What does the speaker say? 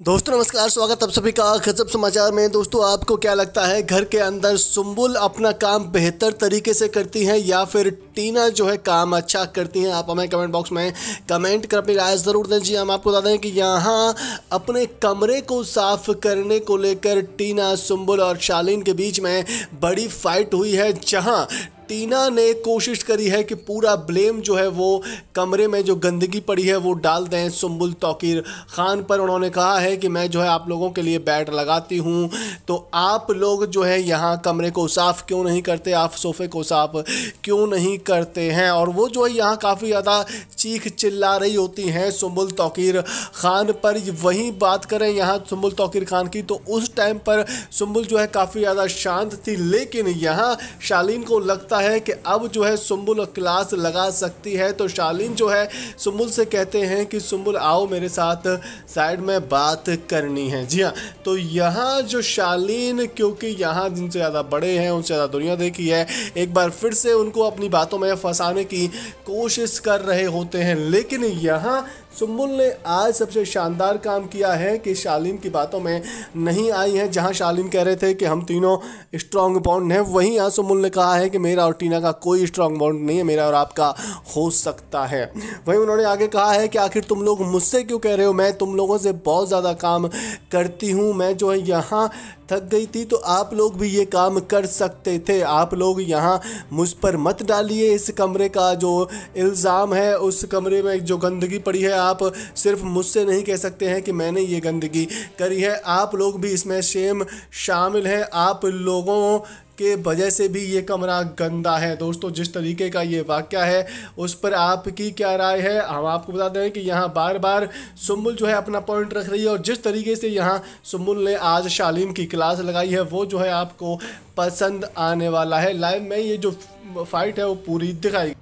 दोस्तों, नमस्कार, स्वागत आप सभी का गजब समाचार में। दोस्तों, आपको क्या लगता है, घर के अंदर सुम्बुल अपना काम बेहतर तरीके से करती हैं या फिर टीना जो है काम अच्छा करती हैं? आप हमें कमेंट बॉक्स में कमेंट कर अपनी राय ज़रूर दें। जी, हम आपको बता दें कि यहाँ अपने कमरे को साफ़ करने को लेकर टीना सुम्बुल और शालीन के बीच में बड़ी फाइट हुई है, जहाँ टीना ने कोशिश करी है कि पूरा ब्लेम जो है वो कमरे में जो गंदगी पड़ी है वो डाल दें सुम्बुल तोकीर ख़ान पर। उन्होंने कहा है कि मैं जो है आप लोगों के लिए बैट लगाती हूँ। तो आप लोग जो है यहाँ कमरे को साफ़ क्यों नहीं करते? आप सोफ़े को साफ़ क्यों नहीं करते हैं? और वो जो है यहाँ काफ़ी ज़्यादा चीख चिल्ला रही होती हैं सुम्बुल तोकीर ख़ान पर। वहीं बात करें यहाँ सुम्बुल तोकीर ख़ान की तो उस टाइम पर सुम्बुल जो है काफ़ी ज़्यादा शांत थी, लेकिन यहाँ शालीन को लगता लगता है कि अब जो है सुम्बुल क्लास लगा सकती है। तो शालीन जो है, सुम्बुल से कहते हैं कि सुम्बुल, आओ मेरे साथ साइड में बात करनी है। जी हाँ तो यहाँ जो शालीन, क्योंकि यहाँ जिनसे ज़्यादा बड़े हैं, उनसे ज़्यादा दुनिया देखी है, एक बार फिर से उनको अपनी बातों में फंसाने की कोशिश कर रहे होते हैं। लेकिन यहाँ सुम्बुल ने आज सबसे शानदार काम किया है कि शालीन की बातों में नहीं आई है। जहाँ शालीन कह रहे थे कि हम तीनों स्ट्रॉन्ग बॉन्ड हैं, वहीं यहाँ सुम्बुल ने कहा है कि मेरा और टीना का कोई स्ट्रॉन्ग बॉन्ड नहीं है, मेरा और आपका हो सकता है। वहीं उन्होंने आगे कहा है कि आखिर तुम लोग मुझसे क्यों कह रहे हो? मैं तुम लोगों से बहुत ज़्यादा काम करती हूँ, मैं जो है यहाँ थक गई थी तो आप लोग भी ये काम कर सकते थे। आप लोग यहाँ मुझ पर मत डालिए इस कमरे का जो इल्ज़ाम है, उस कमरे में जो गंदगी पड़ी है, आप सिर्फ़ मुझसे नहीं कह सकते हैं कि मैंने ये गंदगी करी है। आप लोग भी इसमें सेम शामिल हैं। आप लोगों के वजह से भी ये कमरा गंदा है। दोस्तों, जिस तरीके का ये वाक्य है, उस पर आपकी क्या राय है? हम आपको बता दें कि यहाँ बार बार सुम्बुल जो है अपना पॉइंट रख रही है और जिस तरीके से यहाँ सुम्बुल ने आज शालीन की क्लास लगाई है, वो जो है आपको पसंद आने वाला है। लाइव में ये जो फाइट है, वो पूरी दिखाई